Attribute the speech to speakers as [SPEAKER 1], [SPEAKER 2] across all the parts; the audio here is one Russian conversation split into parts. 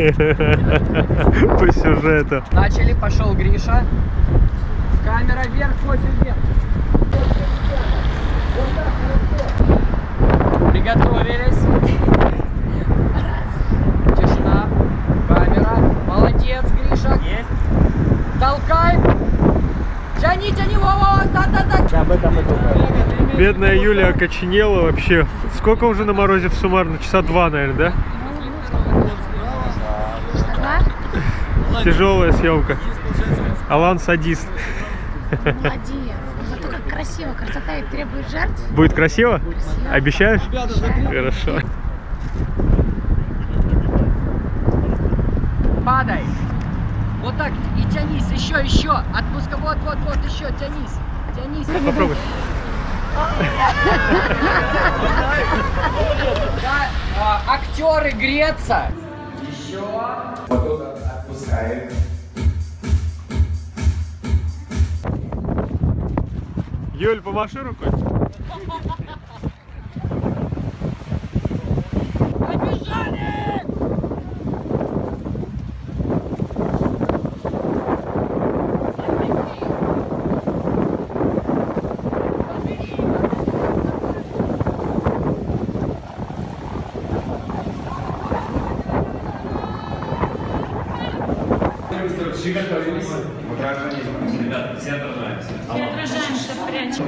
[SPEAKER 1] По сюжету.
[SPEAKER 2] Начали, пошел Гриша. Камера вверх, профиль вверх. Приготовились. Тишина. Камера. Молодец, Гриша.
[SPEAKER 3] Есть?
[SPEAKER 2] Толкай. Тяни, тяни, Вова, да-да-да.
[SPEAKER 3] Я об этом и думаю.
[SPEAKER 1] Бедная Юля окоченела вообще. Сколько уже на морозе в суммарно? Часа два, наверное, да? Тяжелая съемка. Алан садист.
[SPEAKER 4] Молодец. Зато как красиво, красота и требует жертв.
[SPEAKER 1] Будет красиво? Обещаешь? Хорошо.
[SPEAKER 2] Падай. Вот так и тянись, еще, еще. Отпуска, вот, вот, вот, еще, тянись. Тянись.
[SPEAKER 1] Попробуй.
[SPEAKER 2] А, актеры греться. Еще.
[SPEAKER 5] Потом отпускает.
[SPEAKER 1] Юль, помаши рукой.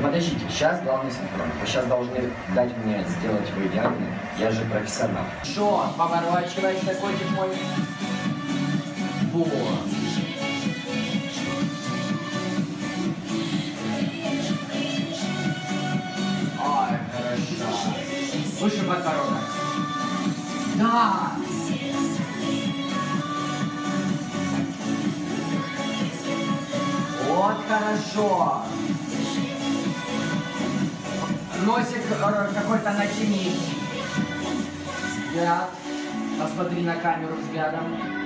[SPEAKER 5] Подождите, сейчас главный синхрон. Вы сейчас должны дать мне сделать его идеально. Я же профессионал.
[SPEAKER 2] Шо, поворачивайся, котик мой. Вот. Ай, хорошо. Выше подбородок. Да. Хорошо. Носик э, какой-то натяни. Взгляд. Посмотри на камеру взглядом.